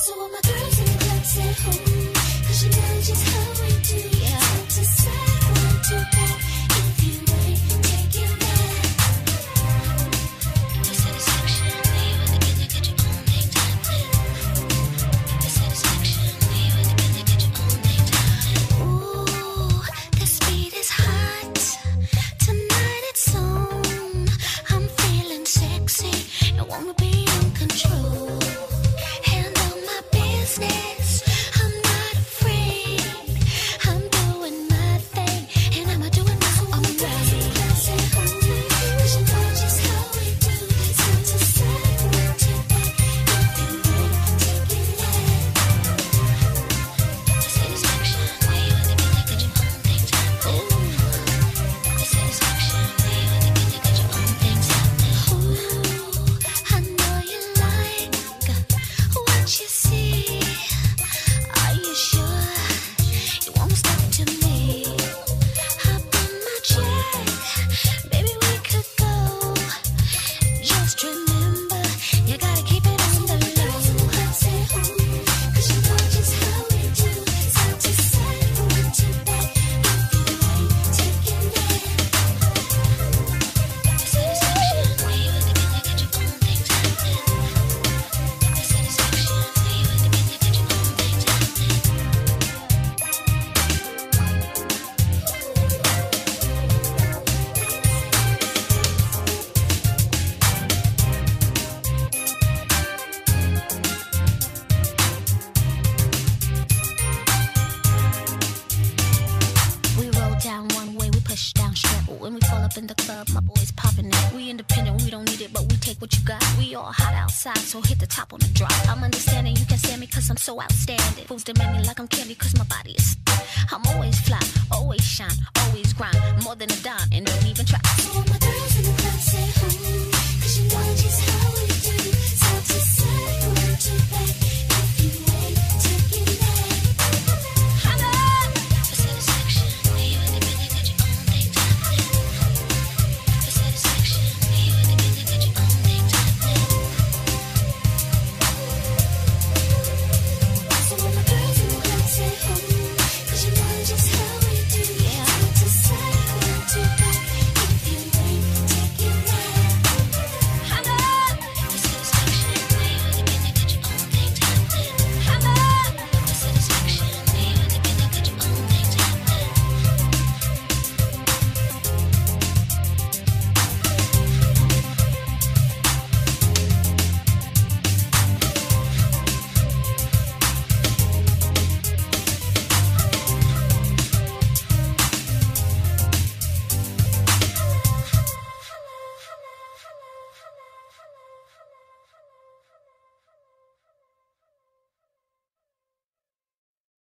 So all my girls in the club at home, cause you know just how we do. in the club, my boys popping it. We independent, we don't need it, but we take what you got. We all hot outside, so hit the top on the drop. I'm understanding you can stand me cause I'm so outstanding. Fools demand me like I'm candy cause my body is. I'm always fly, always shine,